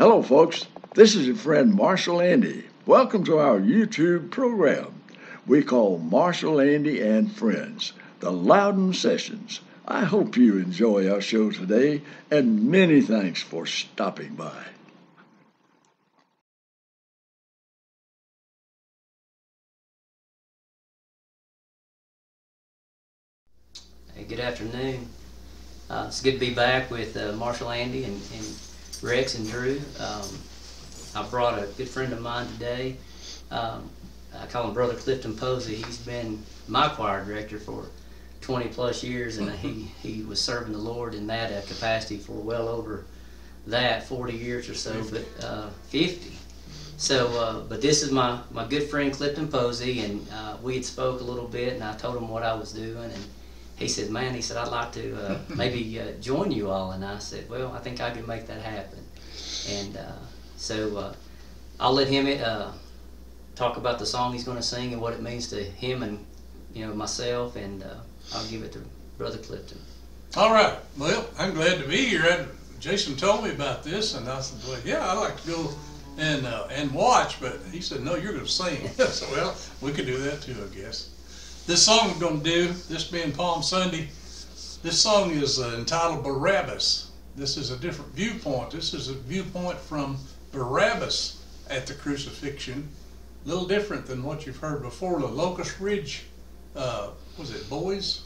Hello, folks. This is your friend Marshal Andy. Welcome to our YouTube program. We call Marshal Andy and Friends, the Loudon Sessions. I hope you enjoy our show today, and many thanks for stopping by. Hey, good afternoon. Uh, it's good to be back with uh, Marshal Andy and, and Rex and Drew. Um, I brought a good friend of mine today. Um, I call him Brother Clifton Posey. He's been my choir director for 20 plus years, and he, he was serving the Lord in that uh, capacity for well over that 40 years or so, but uh, 50. So, uh, but this is my, my good friend Clifton Posey, and uh, we had spoke a little bit, and I told him what I was doing, and he said, "Man," he said, "I'd like to uh, maybe uh, join you all," and I said, "Well, I think I can make that happen." And uh, so uh, I'll let him uh, talk about the song he's going to sing and what it means to him and you know myself, and uh, I'll give it to Brother Clifton. All right. Well, I'm glad to be here. Jason told me about this, and I said, "Well, yeah, I'd like to go and uh, and watch." But he said, "No, you're going to sing." so, well, we could do that too, I guess. This song we're going to do, this being Palm Sunday, this song is uh, entitled Barabbas. This is a different viewpoint. This is a viewpoint from Barabbas at the crucifixion. A little different than what you've heard before. The Locust Ridge, uh, was it Boys?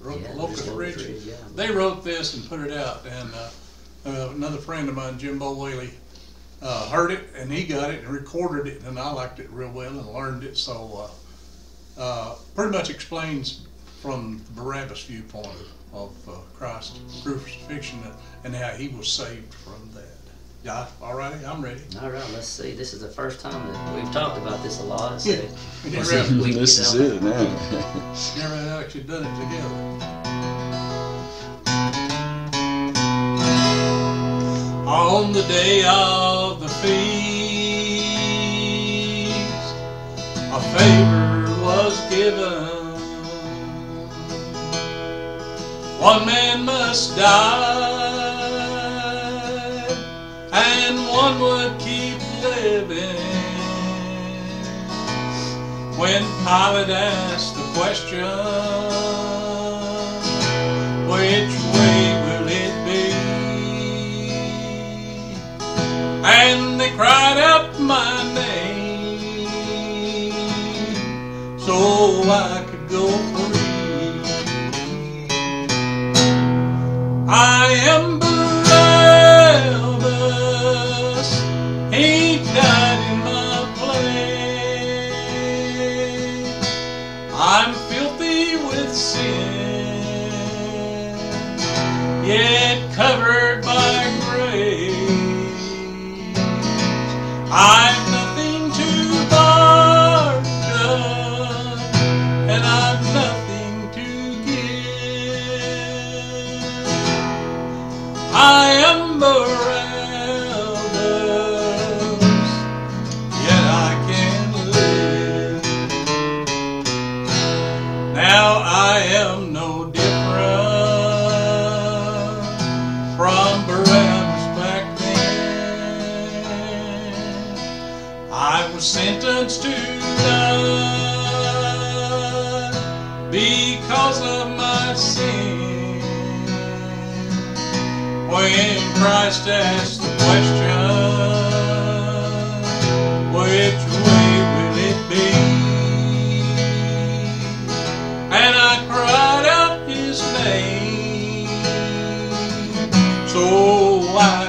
Wrote Yeah, the Locust Ridge. Ridge, yeah. They wrote this and put it out. And uh, uh, another friend of mine, Jimbo Whaley, uh, heard it and he got it and recorded it, and I liked it real well and learned it. So uh, pretty much explains from the Barabbas viewpoint of uh, Christ's crucifixion and how he was saved from that. Yeah, all righty, I'm ready. All right, let's see. This is the first time that we've talked about this a lot. So Yeah. let's see we this is on it now. Never actually done it together. On the day of the feast, a favor was given. One man must die, and one would keep living. When Pilate asked the question, which way will it be? And they cried out I could go free. I am I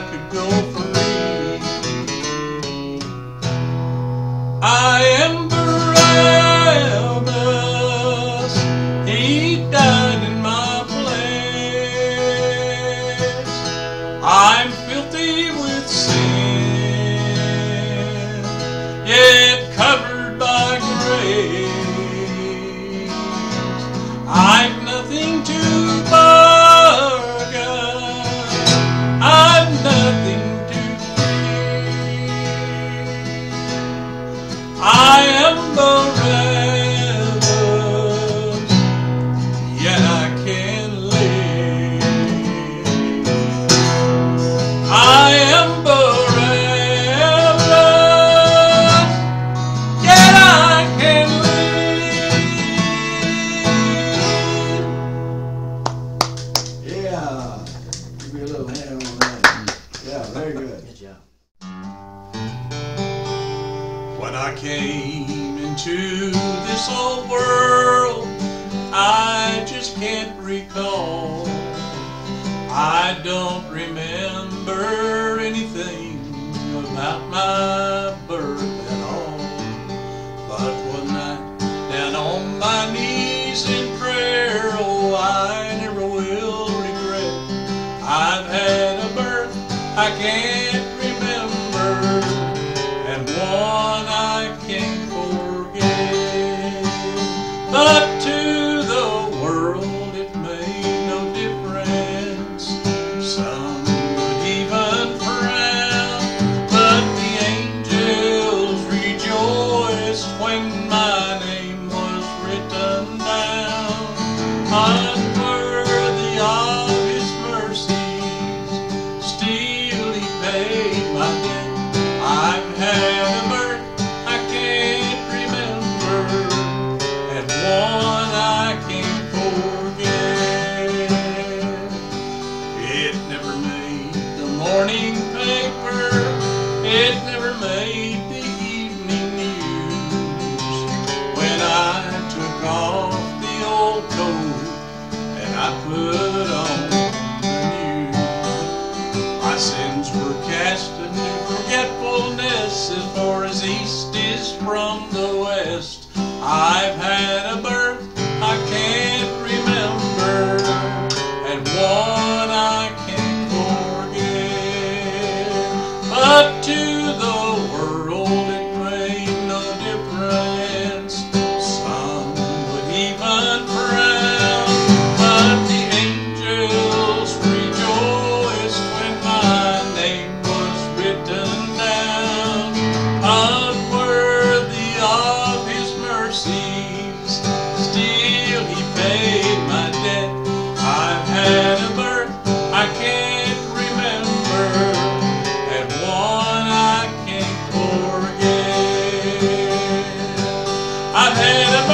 from the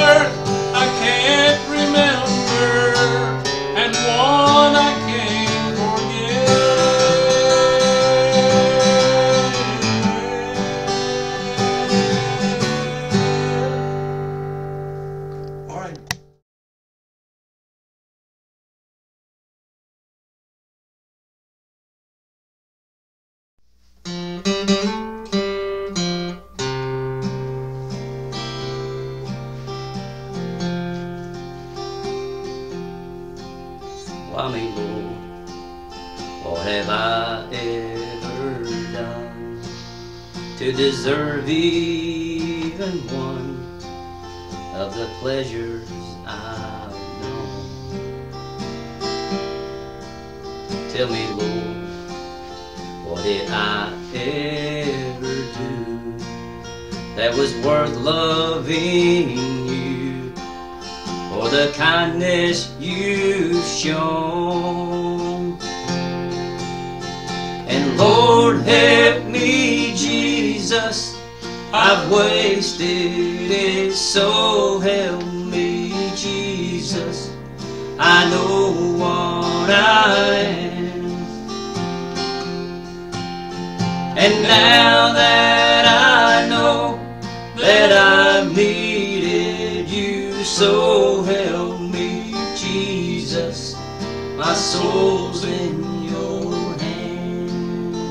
had Tell me, Lord, what did I ever do that was worth loving you? for the kindness you've shown. And Lord, help me, Jesus. I've wasted it, so help me, Jesus. I know what I am. And now that I know that I've needed you, so help me, Jesus. My soul's in your hand.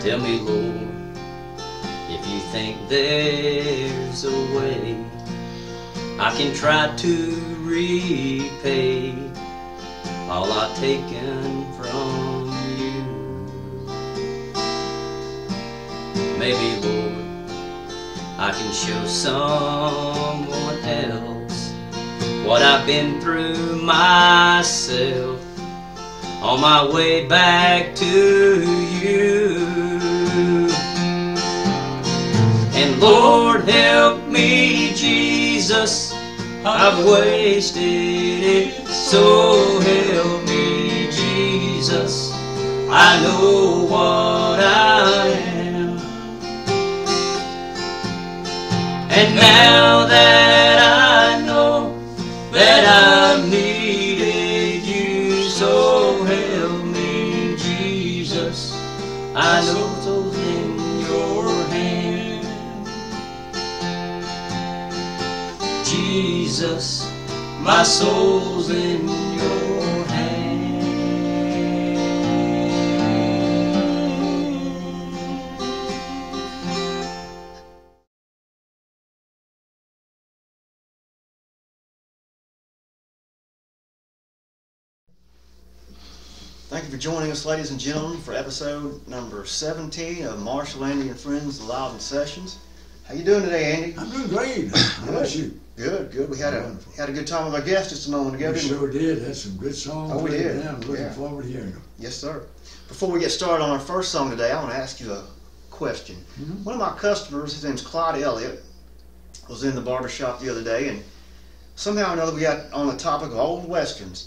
Tell me, Lord, think there's a way I can try to repay all I've taken from you. Maybe, Lord, I can show someone else what I've been through myself on my way back to you. Lord, help me, Jesus. I've wasted it, so help me, Jesus. I know what I am. And now soul's in your hand. Thank you for joining us, ladies and gentlemen, for episode number 17 of Marshal, Andy, and Friends, Live Loudon Sessions. How you doing today, Andy? I'm doing great. How about you? Good, good. We had a Wonderful. had a good time with our guest just a moment ago, We didn't we? sure did. Had some good songs. Oh, we did. down. Looking Yeah. forward to hearing them. Yes, sir. Before we get started on our first song today, I want to ask you a question. Mhm. One of my customers, his name's Clyde Elliott, was in the barber shop the other day, and somehow or another we got on the topic of old westerns.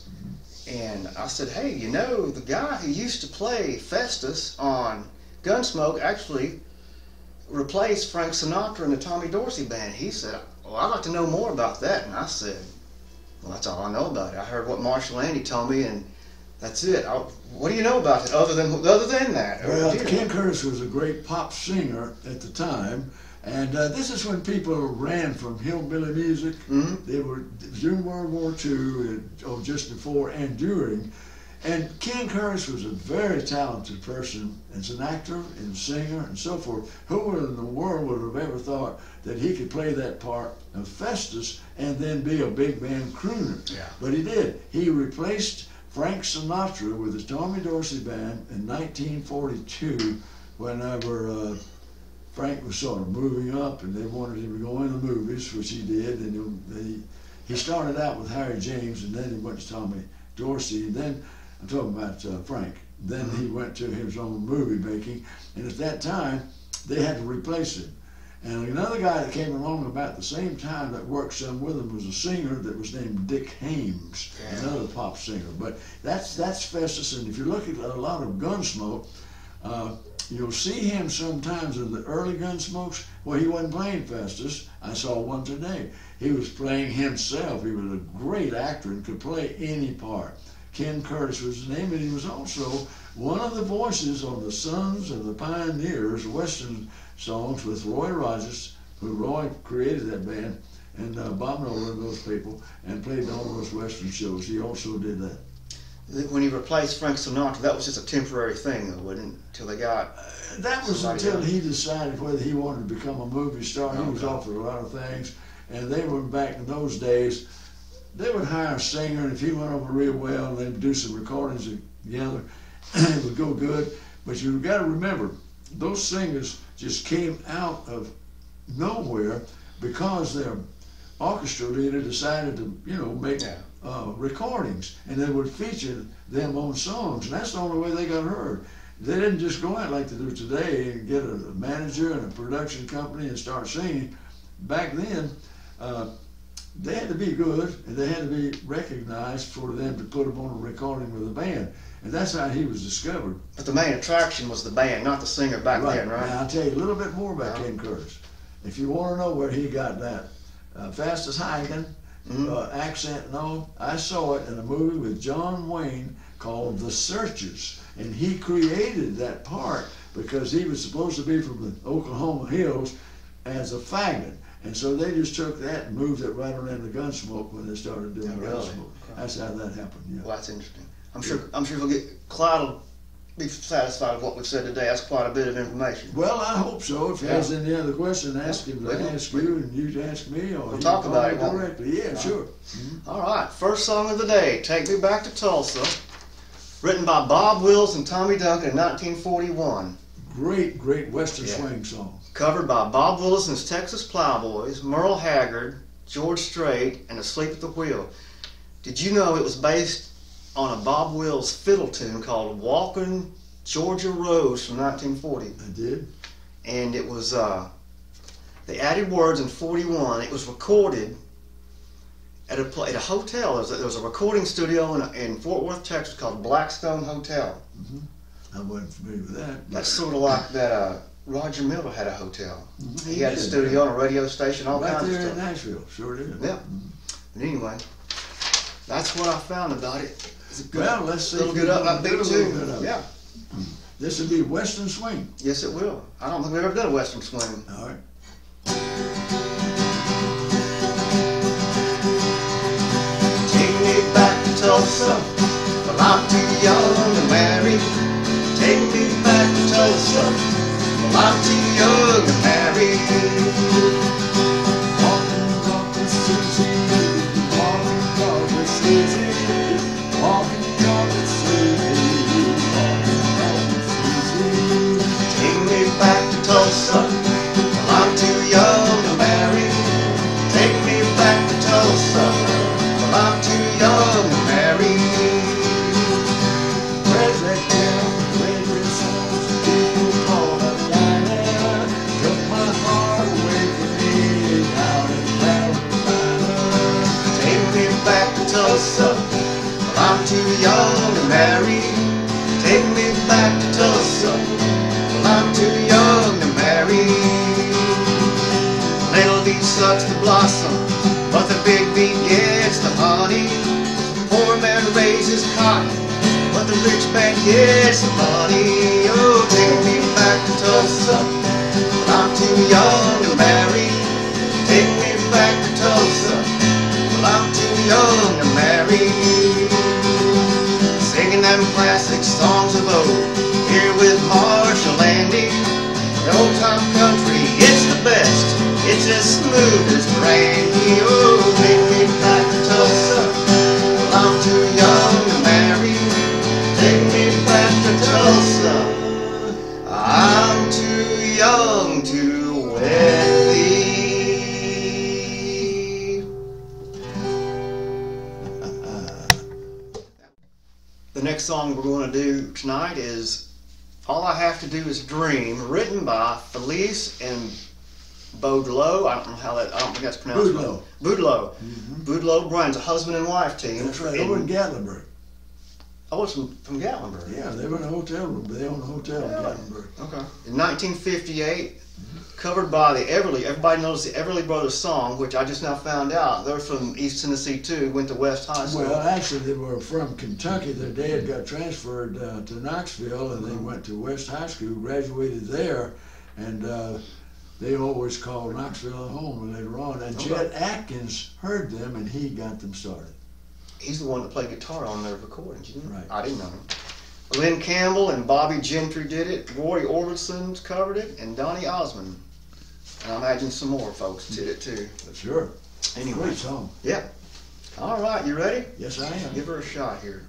And I said, hey, you know, the guy who used to play Festus on Gunsmoke actually replaced Frank Sinatra in the Tommy Dorsey band. He said, well, I'd like to know more about that. And I said, well, that's all I know about it. I heard what Marshall Andy told me, and that's it. I, what do you know about it other than other than that? Well, do? Ken Curtis was a great pop singer at the time, and uh, this is when people ran from hillbilly music. Mhm. They were during World War II, and, or just before and during. And Ken Curtis was a very talented person as an actor and singer and so forth. Who in the world would have ever thought that he could play that part of Festus and then be a big band crooner? Yeah. But he did. He replaced Frank Sinatra with the Tommy Dorsey Band in 1942 whenever uh, Frank was sort of moving up and they wanted him to go in the movies, which he did. And he, he started out with Harry James and then he went to Tommy Dorsey. And then, I'm talking about uh, Frank, then he went to his own movie making. And at that time, they had to replace him. And another guy that came along about the same time that worked some with him was a singer that was named Dick Haymes, Yeah. another pop singer. But that's that's Festus, and if you look at a lot of Gunsmoke, uh, you'll see him sometimes in the early Gunsmokes. Well, he wasn't playing Festus. I saw one today. He was playing himself. He was a great actor and could play any part. Ken Curtis was his name, and he was also one of the voices on the Sons of the Pioneers Western songs with Roy Rogers, who Roy created that band, and uh, Bob Nolan, those people, and played all those Western shows. He also did that. When he replaced Frank Sinatra, that was just a temporary thing, though, wasn't it? Until they got. That was until else. he decided whether he wanted to become a movie star. He was offered a lot of things, and they were back in those days. They would hire a singer, and if he went over real well, they'd do some recordings together. it would go good. But you've got to remember, those singers just came out of nowhere because their orchestra leader decided to, you know, make Yeah. uh, recordings, and they would feature them on songs, and that's the only way they got heard. They didn't just go out like they do today and get a, a manager and a production company and start singing. Back then, uh, they had to be good, and they had to be recognized for them to put them on a recording with a band, and that's how he was discovered. But the main attraction was the band, not the singer back then, right? Now I'll tell you a little bit more about Yeah. Ken Curtis. If you want to know where he got that uh, Festus hiking Mhm. uh, accent, no, I saw it in a movie with John Wayne called The Searchers, and he created that part because he was supposed to be from the Oklahoma hills as a faggot. And so they just took that and moved it right around the Gunsmoke when they started doing Oh, really? Gunsmoke. That's how that happened. Yeah. Well, that's interesting. I'm sure. I'm sure we'll get Clyde will be satisfied with what we've said today. That's quite a bit of information. Well, I hope so. If he Yeah. has any other question, ask him can- ask you, and you ask me, or We'll talk about it, directly. Yeah, Yeah. sure. Mm-hmm. All right, first song of the day, "Take Me Back to Tulsa," written by Bob Wills and Tommy Duncan in 1941. Great, great Western Yeah. swing song. Covered by Bob Wills and his Texas Playboys, Merle Haggard, George Strait, and Asleep at the Wheel. Did you know it was based on a Bob Wills fiddle tune called "Walking Georgia Rose" from 1940? I did. and it was uh, they added words in 41 it was recorded at a, at a hotel there was a, there was a recording studio in, in fort worth texas called blackstone hotel Mm-hmm. I wasn't familiar with that. that's sort of like that uh, Roger Miller had a hotel. Mhm. He had a studio and a radio station, all Right kinds there in of stuff. Nashville, sure did. Yeah. But anyway, that's what I found about it. It's a good, Well, let's see little good up, can do a upbeat little tune. bit of it. Yeah, This would be Western Swing. yes it will. I don't think we've ever done a western swing. All right. Take me back to Tulsa, but I'm too young to marry. Take me back to Tulsa, I'm too young to marry. Walking city, walking across the city, walking across the city, walking across the city. Take me back to Tulsa, Smooth as brandy. Oh, take me back to Tulsa. Well, I'm too young to marry. Take me back to Tulsa. I'm too young to wed thee. The next song we're going to do tonight is All I Have to Do Is Dream, written by Felice and Baudelaire. I don't know how that, I don't think that's pronounced. Boudleaux. Mhm. Boudleaux Bryant's a husband and wife team. That's right, over in Gatlinburg. Oh, it's from, from Gatlinburg. Yeah, they were in a hotel room. They own a hotel in Gatlinburg. Okay. In 1958, covered by the Everly. Everybody knows the Everly Brothers song, which I just now found out. They're from East Tennessee too. Went to West High School. Well, actually, they were from Kentucky. Their dad got transferred uh, to Knoxville, and they went to West High School, graduated there, and uh, they always called Knoxville home later on. And Okay. Chet Atkins heard them, and he got them started. He's the one that played guitar on their recordings. You didn't? Right. I didn't know him. Glen Campbell and Bobbie Gentry did it. Roy Orbison covered it, and Donny Osmond. And I imagine some more folks did it too. Sure, Anyway, great song. yeah. All right, you ready? Yes, I am. Give her a shot here.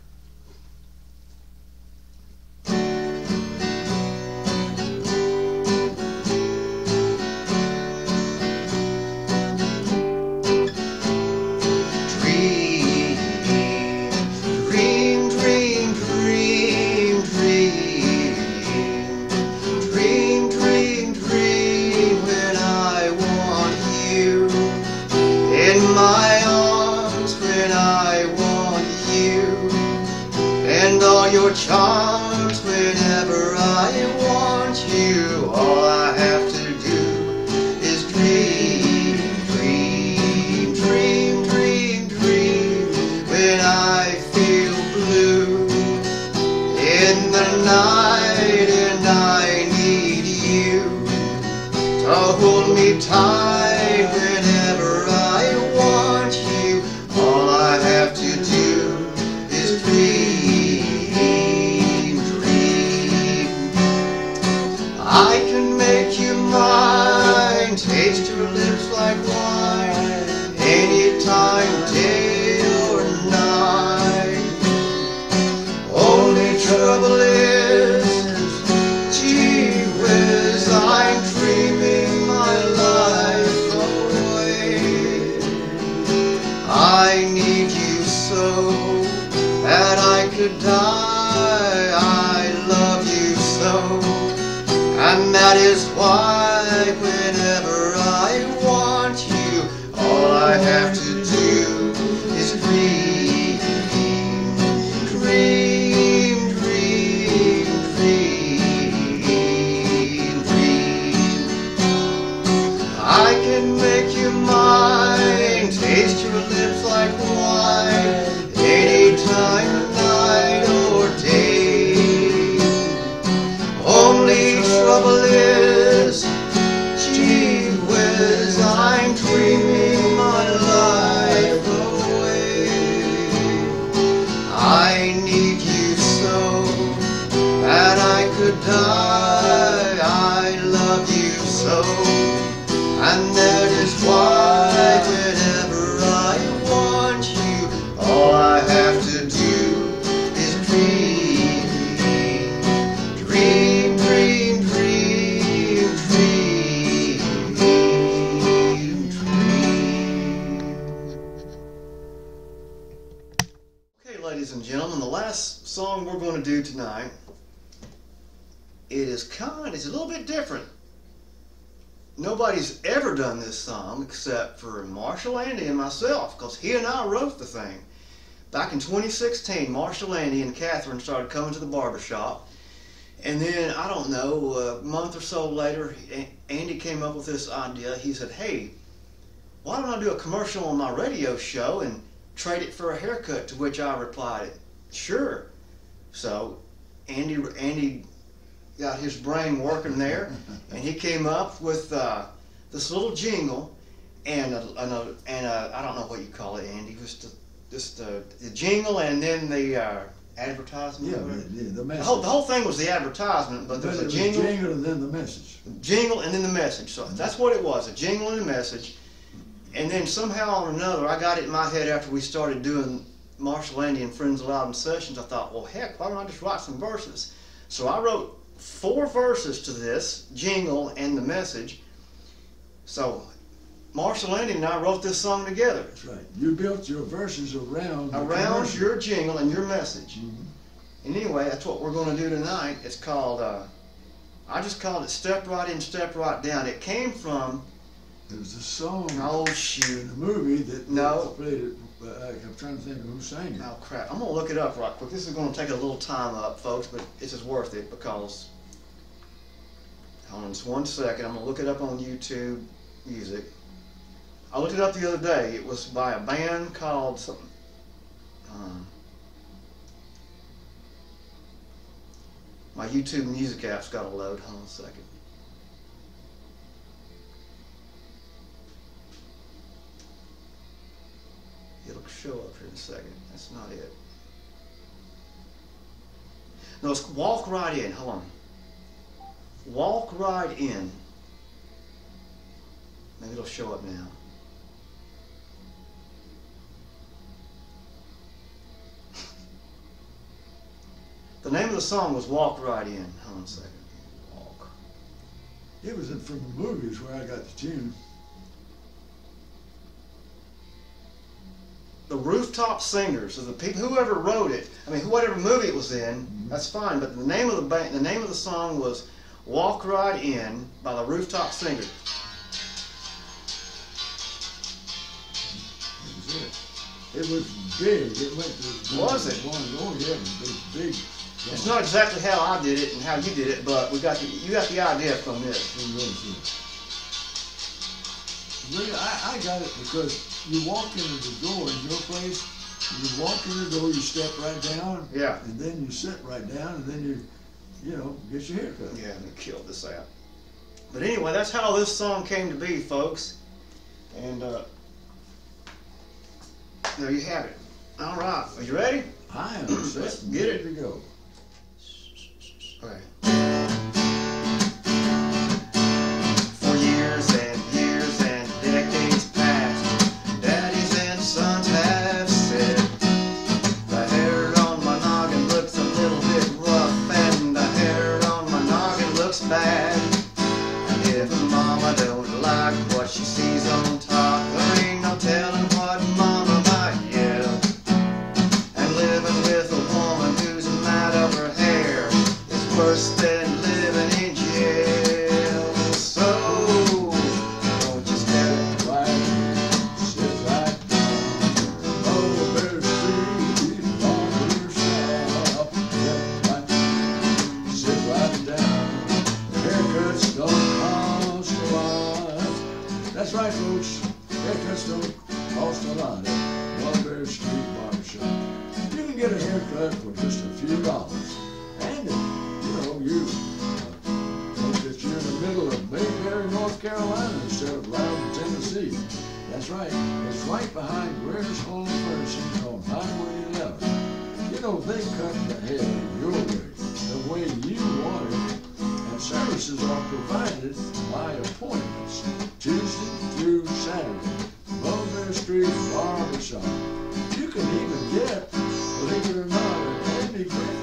I can make you mine, taste your lips song we're going to do tonight, it is kind, it's a little bit different. Nobody's ever done this song except for Marshal Andy and myself, because he and I wrote the thing. Back in 2016, Marshal Andy and Catherine started coming to the barbershop. And then, I don't know, a month or so later, Andy came up with this idea. He said, hey, why don't I do a commercial on my radio show and trade it for a haircut? To which I replied, sure. So Andy, Andy got his brain working there, and he came up with uh, this little jingle and a, and a, and a, I don't know what you call it, Andy, just a, just a, the jingle and then the uh, advertisement. Yeah, the, the The message. whole, the whole thing was the advertisement, but there was a jingle, jingle and then the message. jingle and then the message. So that's what it was, a jingle and a message. And then somehow or another, I got it in my head after we started doing Marshal Andy and Friends Aloud in sessions. I thought, well, heck, why don't I just write some verses? So I wrote four verses to this jingle and the message. So Marshal Andy and I wrote this song together That's right. You built your verses around around your jingle and your message. Mhm. And anyway, that's what we're going to do tonight. It's called, uh, I just called it Step Right In, Step Right Down. It came from, It was a song oh in shoot, the movie that No. played it. Uh, I'm trying to think of who sang it. oh crap. I'm going to look it up right quick. This is going to take a little time up, folks, but this is worth it because, hold on just one second. I'm going to look it up on YouTube Music. I looked it up the other day. It was by a band called something. Um, my YouTube Music app's got to load. Hold on a second. It'll show up here in a second. That's not it. No, it's walk right in. Hold on. Walk right in. Maybe it'll show up now. The name of the song was Walk Right In. Hold on a second. Walk. It was from the movies where I got the tune. The rooftop singers or the people whoever wrote it i mean whatever movie it was in mm-hmm. that's fine but the name of the band the name of the song was walk right in by the rooftop singers That was it. It was big. It went to Was it? One, oh yeah, it was big. it's not exactly how i did it and how you did it but we got the, you got the idea from this It was, yeah. Really, I, I got it because you walk into the door in your place, you walk in the door, you step right down, yeah and then you sit right down, and then you, you know, get your hair cut. yeah and kill this out but anyway that's how this song came to be folks and uh there you have it all right are you ready I am Let's get it. to go. Okay. For can get a haircut for just a few dollars. And if, you know, you uh, think that you're in the middle of Mayberry, North Carolina instead of Loudon, Tennessee. That's right. It's right behind Greer's Home Furnishings on Highway 11. You know, they cut the hair your way, the way you want it. And services are provided by appointments, Tuesday through Saturday. Mulberry Street Barbershop. You can even get, an Andy